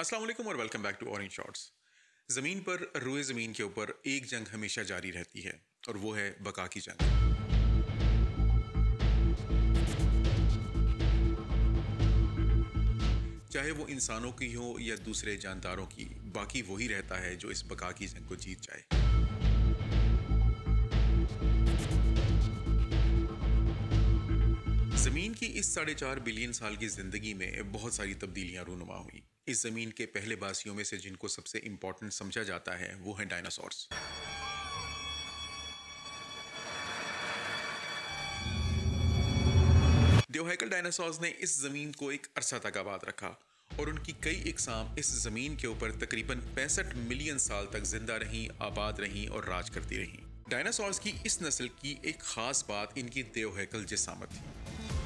السلام علیکم اور welcome back to Orange Shorts زمین پر روئے زمین کے اوپر ایک جنگ ہمیشہ جاری رہتی ہے اور وہ ہے بقا کی جنگ۔ چاہے وہ انسانوں کی ہو یا دوسرے جانداروں کی، باقی وہی رہتا ہے جو اس بقا کی جنگ کو جیت جائے۔ زمین کی اس ساڑھے چار بلین سال کی زندگی میں بہت ساری تبدیلیاں رونما ہوئی اس زمین کے پہلے باسیوں میں سے جن کو سب سے امپورٹنٹ سمجھا جاتا ہے، وہ ہیں ڈائناسورس دیوہیکل ڈائناسورس نے اس زمین کو ایک عرصہ تک آباد رکھا اور ان کی کئی اقسام اس زمین کے اوپر تقریباً پینسٹھ ملین سال تک زندہ رہیں، آباد رہیں اور راج کرتی رہیں۔ ڈائناسورس کی اس نسل کی ایک خاص بات ان کی دیوہیکل جسامت تھی۔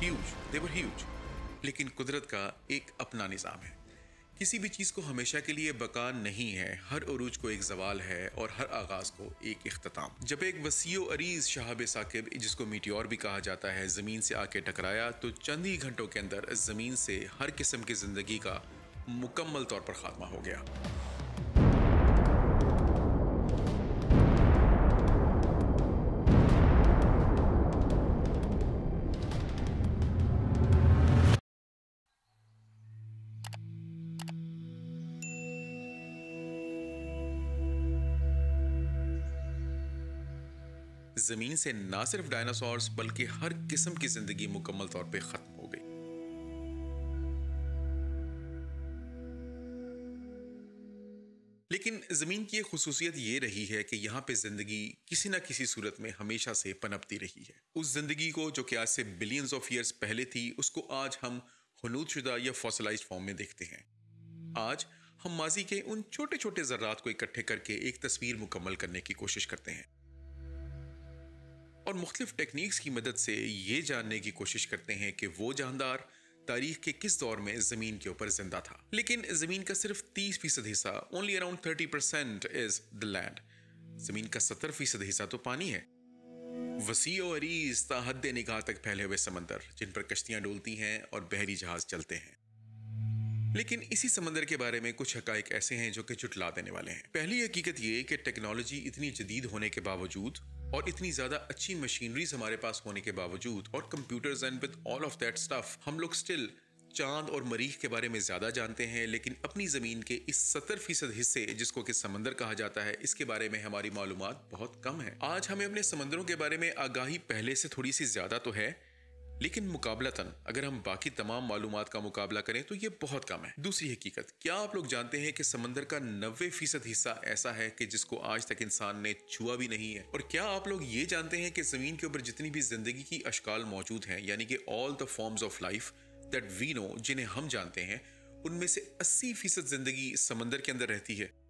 ہیوج دیور ہیوج لیکن قدرت کا ایک اپنا نظام ہے۔ کسی بھی چیز کو ہمیشہ کے لیے بقا نہیں ہے، ہر عروج کو ایک زوال ہے اور ہر آغاز کو ایک اختتام۔ جب ایک وسیع و عریض شہاب ثاقب، جس کو میٹیور بھی کہا جاتا ہے، زمین سے آ کے ٹکرایا، تو چند ہی گھنٹوں کے اندر زمین سے ہر قسم کی زندگی کا مکمل طور پر خاتمہ ہو گیا۔ زمین سے نہ صرف ڈائناسورس بلکہ ہر قسم کی زندگی مکمل طور پہ ختم ہو گئی۔ لیکن زمین کی ایک خصوصیت یہ رہی ہے کہ یہاں پہ زندگی کسی نہ کسی صورت میں ہمیشہ سے پنپتی رہی ہے۔ اس زندگی کو جو کہ آج سے بلینز آف ایئرز پہلے تھی، اس کو آج ہم حنود شدہ یا فوسلائزڈ فارم میں دیکھتے ہیں۔ آج ہم ماضی کے ان چھوٹے چھوٹے ذرات کو اکٹھے کر کے ایک تصویر مکمل کرنے کی کوشش کرتے ہیں۔ اور مختلف ٹیکنیکس کی مدد سے یہ جاننے کی کوشش کرتے ہیں کہ وہ جاندار تاریخ کے کس دور میں زمین کے اوپر زندہ تھا۔ لیکن زمین کا صرف تیس فیصد حصہ only around thirty percent is the land زمین کا ستر فیصد حصہ تو پانی ہے۔ وسیع و عریض تا حد نگاہ تک پھیلے ہوئے سمندر، جن پر کشتیاں ڈولتی ہیں اور بحری جہاز چلتے ہیں۔ لیکن اسی سمندر کے بارے میں کچھ حقائق ایسے ہیں جو کہ چٹلا دینے والے ہیں۔ پہلی حقیقت یہ کہ ٹیکنالوجی اتنی جدید ہونے کے باوجود اور اتنی زیادہ اچھی مشینریز ہمارے پاس ہونے کے باوجود اور computers and with all of that stuff ہم لوگ سٹل چاند اور مریخ کے بارے میں زیادہ جانتے ہیں، لیکن اپنی زمین کے اس ستر فیصد حصے، جس کو کہ سمندر کہا جاتا ہے، اس کے بارے میں ہماری معلومات بہت کم ہے آج ہمیں اپنے سمندروں کے بارے میں آگاہی پہلے سے تھوڑی سی زیادہ تو ہے لیکن مقابلتاً اگر ہم باقی تمام معلومات کا مقابلہ کریں تو یہ بہت کم ہے۔ دوسری حقیقت، کیا آپ لوگ جانتے ہیں کہ سمندر کا نوے فیصد حصہ ایسا ہے کہ جس کو آج تک انسان نے چھوا بھی نہیں ہے؟ اور کیا آپ لوگ یہ جانتے ہیں کہ زمین کے اوپر جتنی بھی زندگی کی اشکال موجود ہیں یعنی کہ all the forms of life that we know جنہیں ہم جانتے ہیں، ان میں سے اسی فیصد زندگی سمندر کے اندر رہتی ہے۔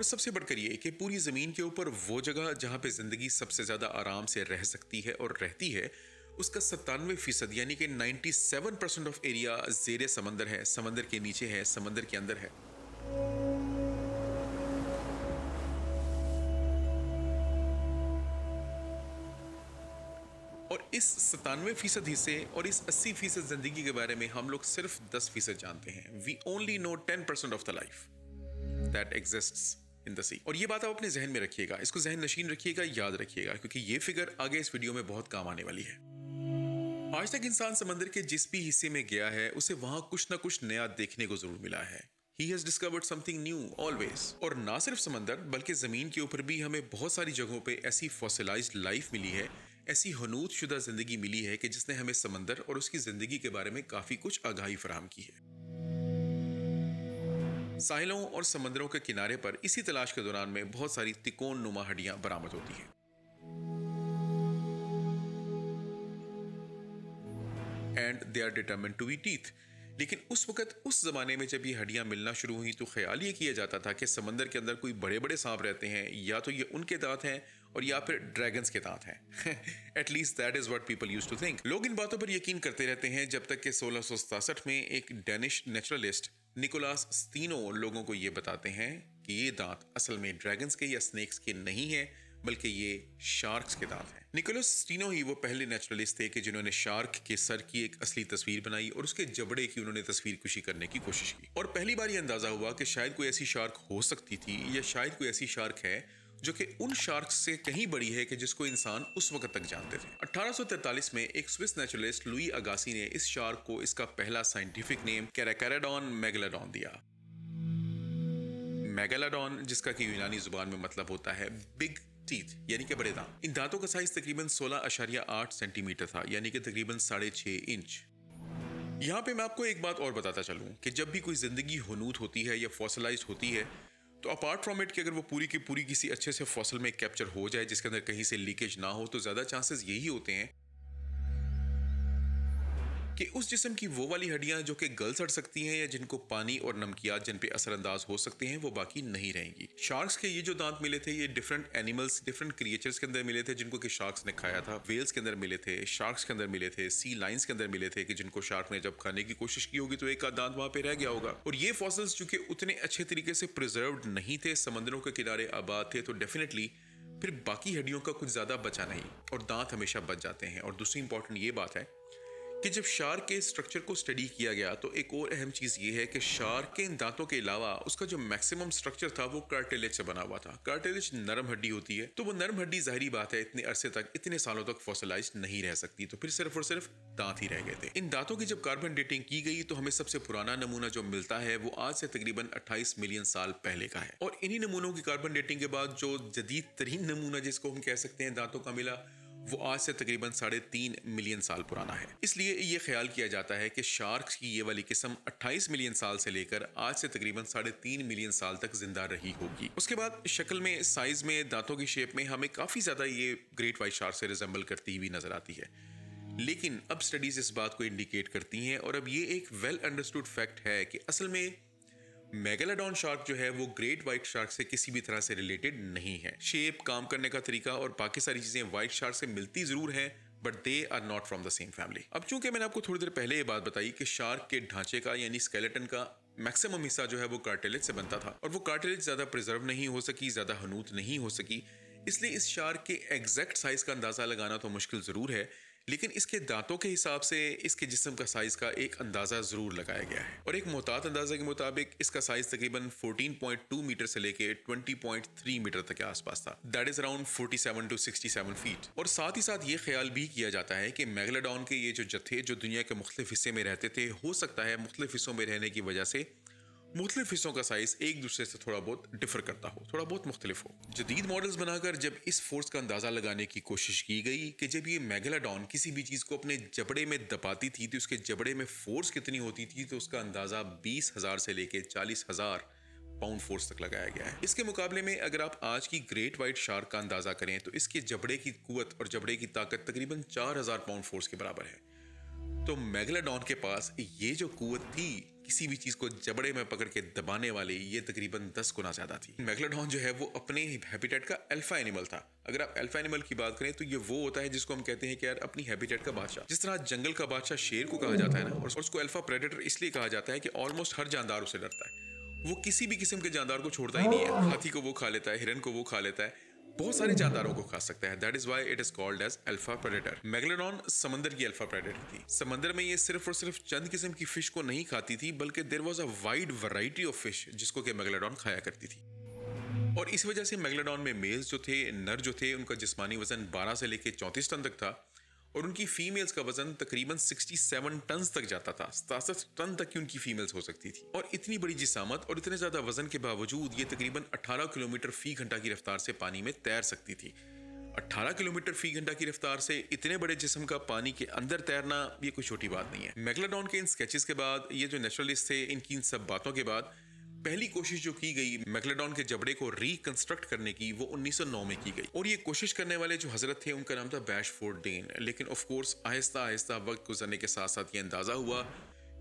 اور سب سے بڑھ کر یہ کہ پوری زمین کے اوپر وہ جگہ جہاں پہ زندگی سب سے زیادہ آرام سے رہ سکتی ہے اور رہتی ہے، اس کا ستانوے فیصد یعنی کہ ninety seven percent of area زیر سمندر ہے، سمندر کے نیچے ہے، سمندر کے اندر ہے۔ اور اس ستانوے فیصد حصے اور اس اسی فیصد زندگی کے بارے میں ہم لوگ صرف دس فیصد جانتے ہیں۔ We only know ten percent of the life that exists in the sea اور یہ بات آپ اپنے ذہن میں رکھیے گا، اس کو ذہن نشین رکھیے گا، یاد رکھیے گا، کیونکہ یہ فگر آگے اس ویڈیو میں بہت کام آنے والی ہے۔ آج تک انسان سمندر کے جس بھی حصے میں گیا ہے، اسے وہاں کچھ نہ کچھ نیا دیکھنے کو ضرور ملا ہے۔ He has discovered something new always اور نہ صرف سمندر، بلکہ زمین کے اوپر بھی ہمیں بہت ساری جگہوں پہ ایسی فوسلائزڈ لائف ملی ہے، ایسی حنوت شدہ زندگی ملی ہے کہ جس نے ہمیں سمندر اور اس کی زندگی کے بارے میں کافی کچھ آگاہی فراہم کی ہے۔ ساحلوں اور سمندروں کے کنارے پر اسی تلاش کے دوران میں بہت ساری تکون نما ہڈیاں برآمد ہوتی ہیں۔ And they are determined to be teeth لیکن اس وقت، اس زمانے میں جب یہ ہڈیاں ملنا شروع ہوئی تو خیال یہ کیا جاتا تھا کہ سمندر کے اندر کوئی بڑے بڑے سانپ رہتے ہیں، یا تو یہ ان کے دانت ہیں اور یا پھر ڈریگنز کے دانت ہیں۔ At least that is what people used to think لوگ ان باتوں پر یقین کرتے رہتے ہیں جب تک کہ سولہ سو ستاسٹھ میں ایک ڈینش نیچرلسٹ نکولاس ستینو لوگوں کو یہ بتاتے ہیں کہ یہ دانت اصل میں ڈریگنز کے یا سنیکس کے نہیں ہیں، بلکہ یہ شارکس کے دانت ہیں۔ نکولس سٹینو ہی وہ پہلے نیچرلسٹ تھے کہ جنہوں نے شارک کے سر کی ایک اصلی تصویر بنائی اور اس کے جبڑے کی انہوں نے تصویر کشی کرنے کی کوشش کی۔ اور پہلی بار یہ اندازہ ہوا کہ شاید کوئی ایسی شارک ہو سکتی تھی یا شاید کوئی ایسی شارک ہے جو کہ ان شارک سے کہیں بڑی ہے کہ جس کو انسان اس وقت تک جانتے تھے۔ اٹھارہ سو تینتالیس میں ایک سوئس نیچرلسٹ لوئی اگاسی نے اس شارک کو اس کا پہلا سائنٹیفک نیم کیریکیراڈون میگلاڈون دیا۔ میگلاڈون جس کا کہ یونانی زبان میں مطلب ہوتا ہے بگ ٹیتھ یعنی کہ بڑے دانت ان دانتوں کا سائز تقریباً سولہ اشاریہ آٹھ سینٹی میٹر تھا یعنی کہ تقریباً ساڑھے چھ انچ۔ یہاں پہ میں آپ کو ایک بات اور بتاتا چلوں کہ جب بھی کوئی زندگی ہنود ہوتی ہے یا فوسلائزڈ ہوتی ہے تو اپارٹ فرام اٹ کہ اگر وہ پوری کی پوری کسی اچھے سے فصل میں کیپچر ہو جائے، جس کے اندر کہیں سے لیکیج نہ ہو، تو زیادہ چانسز یہی ہوتے ہیں کہ اس جسم کی وہ والی ہڈیاں جو کہ گل سڑ سکتی ہیں یا جن کو پانی اور نمکیات جن پہ اثر انداز ہو سکتے ہیں، وہ باقی نہیں رہیں گی۔ شارکس کے یہ جو دانت ملے تھے، یہ ڈفرنٹ اینیملس ڈفرنٹ کریچرز کے اندر ملے تھے جن کو کہ شارکس نے کھایا تھا۔ ویلز کے اندر ملے تھے شارکس کے اندر ملے تھے سی لائنس کے اندر ملے تھے کہ جن کو شارک نے جب کھانے کی کوشش کی ہوگی تو ایک کا دانت وہاں پہ رہ گیا ہوگا۔ اور یہ فاسلز چونکہ اتنے اچھے طریقے سے پرزروڈ نہیں تھے، سمندروں کے کنارے آباد تھے، تو ڈیفینیٹلی پھر باقی ہڈیوں کا کچھ زیادہ بچا نہیں۔ اور دانت ہمیشہ بچ جاتے ہیں۔ اور دوسری امپورٹنٹ یہ بات ہے کہ جب شارک کے اسٹرکچر کو اسٹڈی کیا گیا تو ایک اور اہم چیز یہ ہے کہ شارک کے ان دانتوں کے علاوہ اس کا جو میکسیمم اسٹرکچر تھا وہ کارٹیلیج سے بنا ہوا تھا۔ کارٹیلیج نرم ہڈی ہوتی ہے تو وہ نرم ہڈی ظاہری بات ہے، اتنے عرصے تک، اتنے سالوں تک فوسلائز نہیں رہ سکتی۔ تو پھر صرف اور صرف دانت ہی رہ گئے تھے۔ ان دانتوں کی جب کاربن ڈیٹنگ کی گئی تو ہمیں سب سے پرانا نمونہ جو ملتا ہے وہ آج سے تقریباً اٹھائیس ملین سال پہلے کا ہے۔ اور انہی نمونوں کی کاربن ڈیٹنگ کے بعد جو جدید ترین نمونہ جس کو ہم کہہ سکتے ہیں دانتوں کا ملا وہ آج سے تقریباً ساڑھے تین ملین سال پرانا ہے۔ اس لیے یہ خیال کیا جاتا ہے کہ شارکس کی یہ والی قسم اٹھائیس ملین سال سے لے کر آج سے تقریباً ساڑھے تین ملین سال تک زندہ رہی ہوگی۔ اس کے بعد شکل میں، سائز میں، دانتوں کی شیپ میں ہمیں کافی زیادہ یہ گریٹ وائٹ شارک سے ریزمبل کرتی ہوئی نظر آتی ہے۔ لیکن اب سٹڈیز اس بات کو انڈیکیٹ کرتی ہیں اور اب یہ ایک ویل انڈرسٹوڈ فیکٹ ہے کہ اصل میں میگلاڈون شارک جو ہے وہ گریٹ وائٹ شارک سے کسی بھی طرح سے ریلیٹڈ نہیں ہے۔ شیپ، کام کرنے کا طریقہ اور باقی ساری چیزیں وائٹ شارک سے ملتی ضرور ہیں but they are not from the same family اب چونکہ میں نے آپ کو تھوڑی دیر پہلے یہ بات بتائی کہ شارک کے ڈھانچے کا یعنی اسکیلیٹن کا میکسیمم حصہ جو ہے وہ کارٹیلج سے بنتا تھا اور وہ کارٹیلج زیادہ پرزرو نہیں ہو سکی، زیادہ حنوت نہیں ہو سکی۔ اس لیے اس شارک کے ایگزیکٹ سائز کا اندازہ لگانا تو مشکل ضرور ہے، لیکن اس کے دانتوں کے حساب سے اس کے جسم کا سائز کا ایک اندازہ ضرور لگایا گیا ہے۔ اور ایک محتاط اندازہ کے مطابق اس کا سائز تقریباً 14.2 میٹر سے لے کے 20.3 میٹر تک کے آس پاس تھا۔ That is around 47 to 67 feet اور ساتھ ہی ساتھ یہ خیال بھی کیا جاتا ہے کہ میگلاڈون کے یہ جو جتھے جو دنیا کے مختلف حصے میں رہتے تھے، ہو سکتا ہے مختلف حصوں میں رہنے کی وجہ سے مختلف حصوں کا سائز ایک دوسرے سے تھوڑا بہت ڈفر کرتا ہو، تھوڑا بہت مختلف ہو۔ جدید ماڈلز بنا کر جب اس فورس کا اندازہ لگانے کی کوشش کی گئی کہ جب یہ میگلاڈون کسی بھی چیز کو اپنے جبڑے میں دباتی تھی تو اس کے جبڑے میں فورس کتنی ہوتی تھی تو اس کا اندازہ بیس ہزار سے لے کے چالیس ہزار پاؤنڈ فورس تک لگایا گیا ہے۔ اس کے مقابلے میں اگر آپ آج کی گریٹ وائٹ شارک کا اندازہ کریں تو اس کے جبڑے کی قوت اور جبڑے کی طاقت تقریباً چار ہزار پاؤنڈ فورس کے برابر ہے۔ تو میگلاڈون کے پاس یہ جو قوت تھی کسی بھی چیز کو جبڑے میں پکڑ کے دبانے والی یہ تقریباً دس گنا زیادہ تھی۔ میگلاڈون جو ہے وہ اپنے ہیبیٹیٹ کا الفا اینیمل تھا۔ اگر آپ الفا اینیمل کی بات کریں تو یہ وہ ہوتا ہے جس کو ہم کہتے ہیں کہ یار اپنی ہیبیٹیٹ کا بادشاہ۔ جس طرح جنگل کا بادشاہ شیر کو کہا جاتا ہے نا، اور اس کو الفا پریڈیٹر اس لیے کہا جاتا ہے کہ آلموسٹ ہر جاندار اسے ڈرتا ہے۔ وہ کسی بھی قسم کے جاندار کو چھوڑتا ہی نہیں ہے۔ ہاتھی کو وہ کھا لیتا ہے، ہرن کو وہ کھا لیتا ہے۔ بہت سارے جانداروں کو کھا سکتا ہے۔ That is why it is called as alpha predator megalodon سمندر کی الفا پریڈیٹر تھی۔ سمندر میں یہ صرف اور صرف چند قسم کی فش کو نہیں کھاتی تھی، بلکہ there was a wide variety of fish جس کو کہ میگلڈون کھایا کرتی تھی۔ اور اس وجہ سے میگلڈون میں میلز جو تھے، نر جو تھے، ان کا جسمانی وزن بارہ سے لے کے چونتیس ٹن تک تھا۔ اور ان کی فیمیلز کا وزن تقریباً سکسٹی سیون ٹنز تک جاتا تھا، ستاسٹھ ٹن تک کی ان کی فیمیلز ہو سکتی تھی۔ اور اتنی بڑی جسامت اور اتنے زیادہ وزن کے باوجود یہ تقریباً اٹھارہ کلومیٹر فی گھنٹہ کی رفتار سے پانی میں تیر سکتی تھی۔ اٹھارہ کلومیٹر فی گھنٹہ کی رفتار سے اتنے بڑے جسم کا پانی کے اندر تیرنا یہ کوئی چھوٹی بات نہیں ہے۔ میگلاڈون کے ان سکیچز کے بعد، یہ جو نیچرلسٹ تھے، ان کی ان سب باتوں کے بعد پہلی کوشش جو کی گئی میکلیڈون کے جبڑے کو ریکنسٹرکٹ کرنے کی، وہ انیس سو نو میں کی گئی۔ اور یہ کوشش کرنے والے جو حضرت تھے، ان کا نام تھا بیش فورڈ ڈین۔ لیکن آف کورس آہستہ آہستہ وقت گزرنے کے ساتھ ساتھ یہ اندازہ ہوا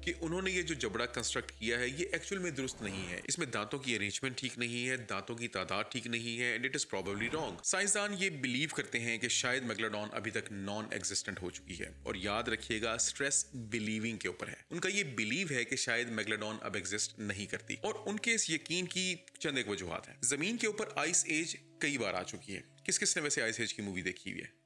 کہ انہوں نے یہ جو جبڑا کنسٹرکٹ کیا ہے، یہ ایکچوئل میں درست نہیں ہے۔ اس میں دانتوں کی ارینجمنٹ ٹھیک نہیں ہے، دانتوں کی تعداد ٹھیک نہیں ہے and it is probably wrong سائنسدان یہ بلیو کرتے ہیں کہ شاید میگلاڈون ابھی تک نان ایگزسٹنٹ ہو چکی ہے۔ اور یاد رکھیے گا سٹریس بلیونگ کے اوپر ہے۔ ان کا یہ بلیو ہے کہ شاید میگلاڈون اب ایگزسٹ نہیں کرتی۔ اور ان کے اس یقین کی چند ایک وجوہات ہیں۔ زمین کے اوپر آئس ایج کئی بار آ چکی ہے۔ کس کس نے ویسے آئس ایج کی مووی دیکھی ہوئی ہے؟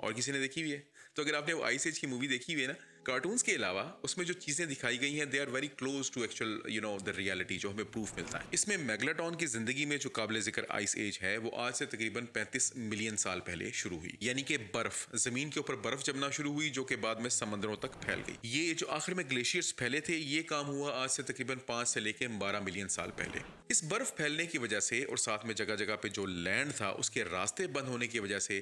اور کسی نے دیکھی ہوئی ہے۔ تو اگر آپ نے وہ آئس ایج کی مووی دیکھی ہوئی ہے نا کارٹونس کے علاوہ اس میں جو چیزیں دکھائی گئی ہیں they are very close to actual you know the reality جو ہمیں پروف ملتا ہے۔ اس میں میگلاٹون کی زندگی میں جو قابل ذکر آئس ایج ہے، وہ آج سے تقریباً پینتیس ملین سال پہلے شروع ہوئی۔ یعنی کہ برف، زمین کے اوپر برف جمنا شروع ہوئی، جو کہ بعد میں سمندروں تک پھیل گئی۔ یہ جو آخر میں گلیشیئرس پھیلے تھے، یہ کام ہوا آج سے تقریباً پانچ سے لے کے بارہ ملین سال پہلے۔ اس برف پھیلنے کی وجہ سے اور ساتھ میں جگہ جگہ پہ جو لینڈ تھا، اس کے راستے بند ہونے کی وجہ سے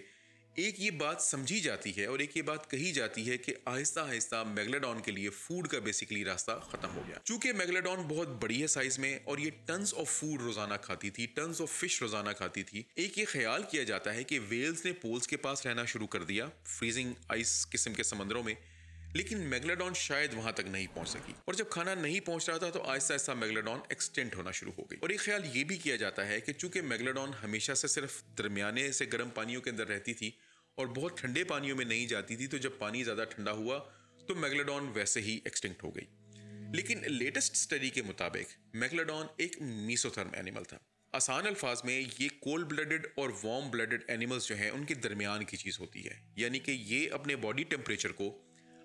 ایک یہ بات سمجھی جاتی ہے اور ایک یہ بات کہی جاتی ہے کہ آہستہ آہستہ میگلاڈون کے لیے فوڈ کا بیسکلی راستہ ختم ہو گیا۔ چونکہ میگلاڈون بہت بڑی ہے سائز میں اور یہ ٹنز آف فوڈ روزانہ کھاتی تھی ٹنز آف فش روزانہ کھاتی تھی۔ ایک یہ خیال کیا جاتا ہے کہ ویلز نے پولز کے پاس رہنا شروع کر دیا فریزنگ آئس قسم کے سمندروں میں، لیکن میگلاڈون شاید وہاں تک نہیں پہنچ سکی۔ اور جب کھانا نہیں پہنچ رہا تھا تو آہستہ آہستہ میگلاڈون ایکسٹینٹ ہونا شروع ہو گئی۔ اور ایک خیال یہ بھی کیا جاتا ہے کہ چونکہ میگلاڈون ہمیشہ سے صرف درمیانے سے گرم پانیوں کے اندر رہتی تھی اور بہت ٹھنڈے پانیوں میں نہیں جاتی تھی، تو جب پانی زیادہ ٹھنڈا ہوا، تو میگلاڈون ویسے ہی ایکسٹنکٹ ہو گئی۔ لیکن لیٹسٹ سٹڈی کے مطابق میگلاڈون ایک میسوتھرم اینیمل تھا۔ آسان الفاظ میں، یہ کولڈ بلڈڈ اور وارم بلڈڈ اینیملز جو ہیں، ان کے درمیان کی چیز ہوتی ہے۔ یعنی کہ یہ اپنے باڈی ٹیمپریچر کو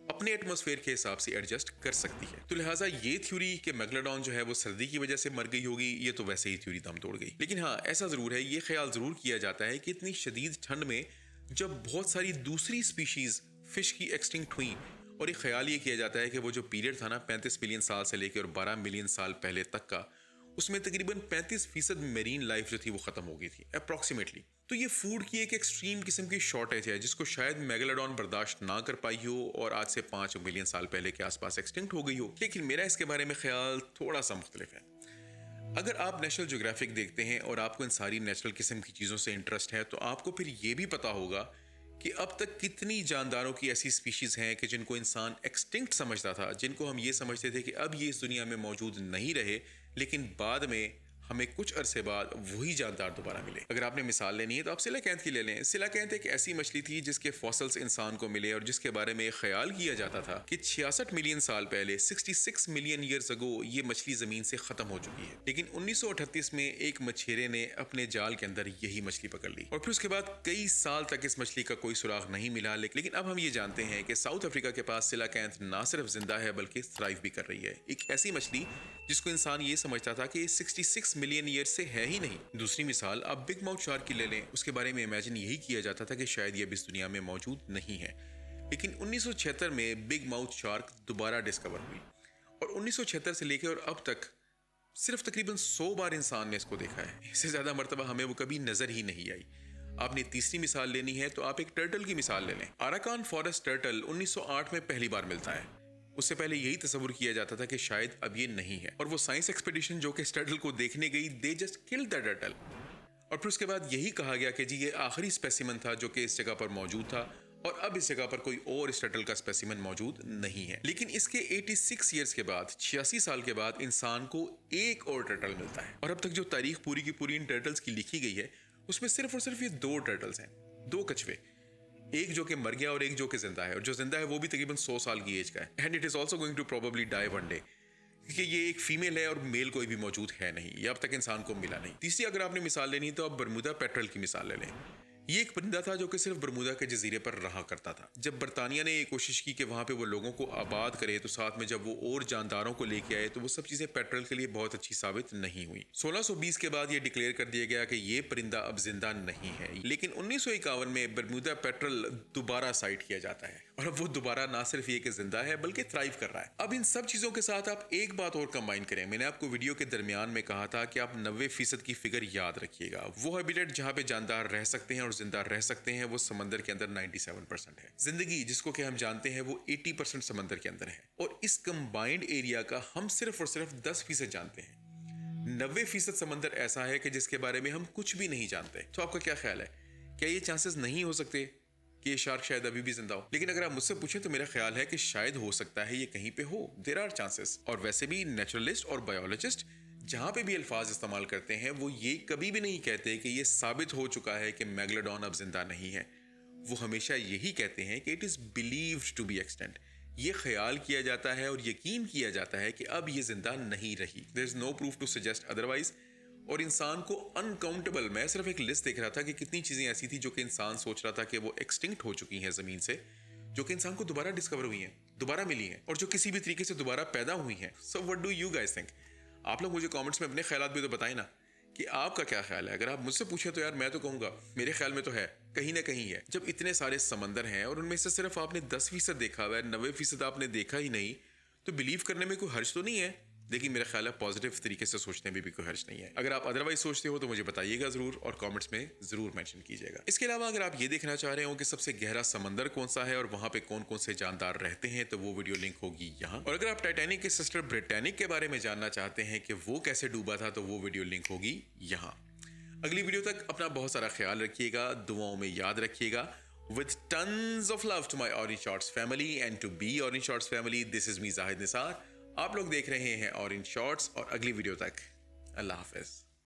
اپنے ایٹماسفیئر کے حساب سے ایڈجسٹ کر سکتی ہے۔ تو لہٰذا یہ تھیوری کہ میگلاڈون جو ہے، وہ سردی کی وجہ سے مر گئی ہوگی، یہ تو ویسے ہی تھیوری دم توڑ گئی۔ لیکن ہاں ایسا ضرور ہے، یہ خیال ضرور کیا جاتا ہے کہ اتنی شدید ٹھنڈ میں جب بہت ساری دوسری سپیشیز فش کی ایکسٹنکٹ ہوئیں، اور ایک خیال یہ کیا جاتا ہے کہ وہ جو پیریڈ تھا نا، پینتیس ملین سال سے لے کے اور بارہ ملین سال پہلے تک کا، اس میں تقریباً پینتیس فیصد میرین لائف جو تھی وہ ختم ہو گئی تھی اپروکسیمیٹلی تو یہ فوڈ کی ایک ایکسٹریم قسم کی شارٹیج ہے، جس کو شاید میگلاڈون برداشت نہ کر پائی ہو اور آج سے پانچ ملین سال پہلے کے آس پاس ایکسٹنکٹ ہو گئی ہو۔ لیکن میرا اس کے بارے میں خیال تھوڑا سا مختلف ہے۔ اگر آپ نیشنل جغرافک دیکھتے ہیں اور آپ کو ان ساری نیچرل قسم کی چیزوں سے انٹرسٹ ہے، تو آپ کو پھر یہ بھی پتا ہوگا کہ اب تک کتنی جانداروں کی ایسی سپیشیز ہیں کہ جن کو انسان ایکسٹنکٹ سمجھتا تھا، جن کو ہم یہ سمجھتے تھے کہ اب یہ اس دنیا میں موجود نہیں رہے، لیکن بعد میں ہمیں کچھ عرصے بعد وہی جاندار دوبارہ ملے۔ اگر آپ نے مثال لینی ہے تو آپ سلا کینت کی لے لیں۔ سلا کینت ایک ایسی مچھلی تھی جس کے فوسلز انسان کو ملے اور جس کے بارے میں خیال کیا جاتا تھا کہ چھیاسٹھ ملین سال پہلے، sixty six million years ago یہ مچھلی زمین سے ختم ہو چکی ہے۔ لیکن انیس سو اٹھتیس میں ایک مچھیرے نے اپنے جال کے اندر یہی مچھلی پکڑ لی۔ اور پھر اس کے بعد کئی سال تک اس مچھلی کا کوئی سراغ نہیں ملا لیکن اب ہم یہ جانتے ہیں کہ ساؤتھ افریقہ کے پاس سلا کینت نہ صرف زندہ ہے بلکہ تھرائیو بھی کر رہی ہے۔ ایک ایسی مچھلی جس کو انسان یہ سمجھتا تھا کہ سکسٹی سکس ملین ایئر سے ہے ہی نہیں۔ دوسری مثال، آپ بگ ماؤتھ شارک کی لے لیں۔ اس کے بارے میں امیجن یہی کیا جاتا تھا کہ شاید یہ اب اس دنیا میں موجود نہیں ہے۔ لیکن انیس سو چھہتر میں بگ ماؤتھ شارک دوبارہ ڈسکور ہوئی۔ اور انیس سو چھہتر سے لے کے اور اب تک صرف تقریباً سو بار انسان نے اس کو دیکھا ہے۔ اس سے زیادہ مرتبہ ہمیں وہ کبھی نظر ہی نہیں آئی۔ آپ نے تیسری مثال لینی ہے تو آپ ایک ٹرٹل کی مثال لے لیں۔ آراکان فارسٹ ٹرٹل انیس سو آٹھ میں پہلی بار ملتا ہے۔ اس سے پہلے یہی تصور کیا جاتا تھا کہ شاید اب یہ نہیں ہے۔ اور وہ سائنس ایکسپیڈیشن جو کہ ٹرٹل کو دیکھنے گئی دے جسٹ کل دا ٹرٹل اور پھر اس کے بعد یہی کہا گیا کہ جی یہ آخری اسپیسیمن تھا جو کہ اس جگہ پر موجود تھا۔ اور اب اس جگہ پر کوئی اور اس ٹرٹل کا اسپیسیمن موجود نہیں ہے۔ لیکن اس کے ایٹی سکس ایئرس کے بعد، چھیاسی سال کے بعد انسان کو ایک اور ٹرٹل ملتا ہے۔ اور اب تک جو تاریخ پوری کی پوری ان ٹرٹلز کی لکھی گئی ہے، اس میں صرف اور صرف یہ دو ٹرٹلز ہیں۔ دو کچھوے۔ ایک جو کہ مر گیا اور ایک جو کہ زندہ ہے اور جو زندہ ہے وہ بھی تقریباً سو سال کی ایج کا ہے. And it is also going to probably die one day کیونکہ یہ ایک فیمیل ہے اور میل کوئی بھی موجود ہے نہیں. یہ اب تک انسان کو ملا نہیں. تیسری اگر آپ نے مثال لینی تو آپ برمودا پیٹرل کی مثال لے لیں. یہ ایک پرندہ تھا جو کہ صرف برمودا کے جزیرے پر رہا کرتا تھا۔ جب برطانیہ نے یہ کوشش کی کہ وہاں پہ وہ لوگوں کو آباد کرے تو ساتھ میں جب وہ اور جانداروں کو لے کے آئے تو وہ سب چیزیں پیٹرل کے لیے بہت اچھی ثابت نہیں ہوئی سولہ سو بیس کے بعد یہ ڈکلیئر کر دیا گیا کہ یہ پرندہ اب زندہ نہیں ہے۔ لیکن انیس سو اکاون میں برمودا پیٹرل دوبارہ سائٹ کیا جاتا ہے اور اب وہ دوبارہ نہ صرف یہ کہ زندہ ہے بلکہ تھرائیو کر رہا ہے۔ اب ان سب چیزوں کے ساتھ آپ ایک بات اور کمبائن کریں۔ میں نے آپ کو ویڈیو کے درمیان میں کہا تھا کہ آپ نوے فیصد کی فگر یاد رکھیے گا۔ وہ ہیبیٹیٹ جہاں پہ جاندار رہ سکتے ہیں اور زندہ رہ سکتے ہیں، وہ سمندر کے اندر نائنٹی سیون پرسینٹ ہے۔ زندگی جس کو کہ ہم جانتے ہیں، وہ ایٹی پرسینٹ سمندر کے اندر ہے۔ اور اس کمبائنڈ ایریا کا ہم صرف اور صرف دس فیصد جانتے ہیں۔ نوے فیصد سمندر ایسا ہے کہ جس کے بارے میں ہم کچھ بھی نہیں جانتے۔ تو آپ کا کیا خیال ہے؟ کیا یہ چانسز نہیں ہو سکتے کہ یہ شارک شاید ابھی بھی زندہ ہو؟ لیکن اگر آپ مجھ سے پوچھیں تو میرا خیال ہے کہ شاید ہو سکتا ہے یہ کہیں پہ ہو۔ دیر آر چانسز اور ویسے بھی نیچرلسٹ اور بایولوجسٹ جہاں پہ بھی الفاظ استعمال کرتے ہیں، وہ یہ کبھی بھی نہیں کہتے کہ یہ ثابت ہو چکا ہے کہ میگلاڈون اب زندہ نہیں ہے۔ وہ ہمیشہ یہی کہتے ہیں کہ it is believed to be extinct یہ خیال کیا جاتا ہے اور یقین کیا جاتا ہے کہ اب یہ زندہ نہیں رہی۔ There is no proof to suggest otherwise اور انسان کو انکاؤنٹیبل میں صرف ایک لسٹ دیکھ رہا تھا کہ کتنی چیزیں ایسی تھی جو کہ انسان سوچ رہا تھا کہ وہ ایکسٹنکٹ ہو چکی ہیں زمین سے، جو کہ انسان کو دوبارہ ڈسکور ہوئی ہیں، دوبارہ ملی ہیں اور جو کسی بھی طریقے سے دوبارہ پیدا ہوئی ہیں۔ So what do you guys think آپ لوگ مجھے کامنٹس میں اپنے خیالات بھی تو بتائیں نا کہ آپ کا کیا خیال ہے؟ اگر آپ مجھ سے پوچھیں تو یار میں تو کہوں گا، میرے خیال میں تو ہے، کہیں نہ کہیں ہے۔ جب اتنے سارے سمندر ہیں اور ان میں سے صرف آپ نے دس فیصد دیکھا ہوا ہے، نوے فیصد آپ نے دیکھا ہی نہیں، تو بلیو کرنے میں کوئی حرج تو نہیں ہے؟ لیکن میرا خیال ہے پازیٹیو طریقے سے سوچنے میں بھی کوئی حرج نہیں ہے۔ اگر آپ ادروائز سوچتے ہو تو مجھے بتائیے گا ضرور اور کامنٹس میں ضرور مینشن کیجیے گا۔ اس کے علاوہ اگر آپ یہ دیکھنا چاہ رہے ہو کہ سب سے گہرا سمندر کون سا ہے اور وہاں پہ کون کون سے جاندار رہتے ہیں، تو وہ ویڈیو لنک ہوگی یہاں۔ اور اگر آپ ٹائٹینک کے سسٹر بریٹینک کے بارے میں جاننا چاہتے ہیں کہ وہ کیسے ڈوبا تھا، تو وہ ویڈیو لنک ہوگی یہاں۔ اگلی ویڈیو تک اپنا بہت سارا خیال رکھیے گا، دعاؤں میں یاد رکھیے گا۔ With tons of love to my Orange Shorts family and to be Orange Shorts family this is me زاہد نثار آپ لوگ دیکھ رہے ہیں اور ان شارٹس اور اگلی ویڈیو تک اللہ حافظ